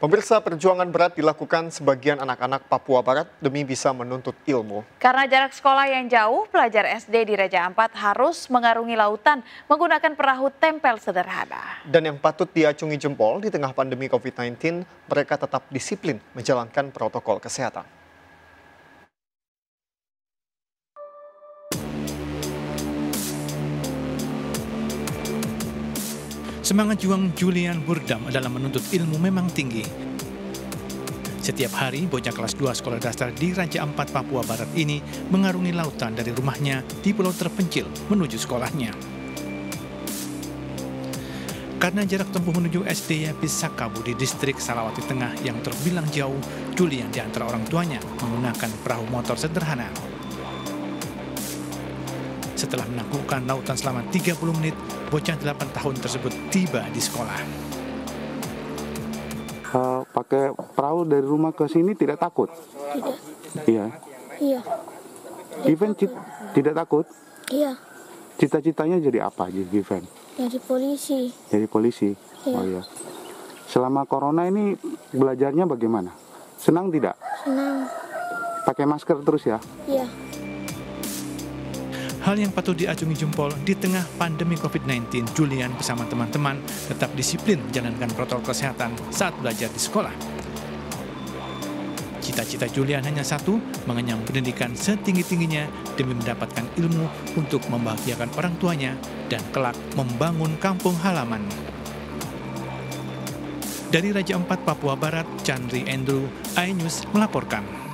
Pemirsa perjuangan berat dilakukan sebagian anak-anak Papua Barat demi bisa menuntut ilmu. Karena jarak sekolah yang jauh, pelajar SD di Raja Ampat harus mengarungi lautan menggunakan perahu tempel sederhana. Dan yang patut diacungi jempol di tengah pandemi COVID-19, mereka tetap disiplin menjalankan protokol kesehatan. Semangat juang Julian Burdam dalam menuntut ilmu memang tinggi. Setiap hari, bocah kelas 2 sekolah dasar di Raja Ampat, Papua Barat ini mengarungi lautan dari rumahnya di pulau terpencil menuju sekolahnya. Karena jarak tempuh menuju SD Pisakabu di distrik Salawati Tengah yang terbilang jauh, Julian di antara orang tuanya menggunakan perahu motor sederhana. Setelah menaklukkan lautan selama 30 menit, bocah 8 tahun tersebut tiba di sekolah. Uh, pakai perahu dari rumah ke sini tidak takut? Tidak. Iya. Iya. Given tidak takut? Iya. Cita-citanya jadi apa Given? Jadi polisi. Jadi polisi. Iya. Oh iya. Selama corona ini belajarnya bagaimana? Senang tidak? Senang. Pakai masker terus ya? Iya. Hal yang patut diacungi jempol di tengah pandemi COVID-19, Julian bersama teman-teman tetap disiplin menjalankan protokol kesehatan saat belajar di sekolah. Cita-cita Julian hanya satu, mengenyam pendidikan setinggi-tingginya demi mendapatkan ilmu untuk membahagiakan orang tuanya dan kelak membangun kampung halaman. Dari Raja Ampat, Papua Barat, Chandri Andrew, iNews melaporkan.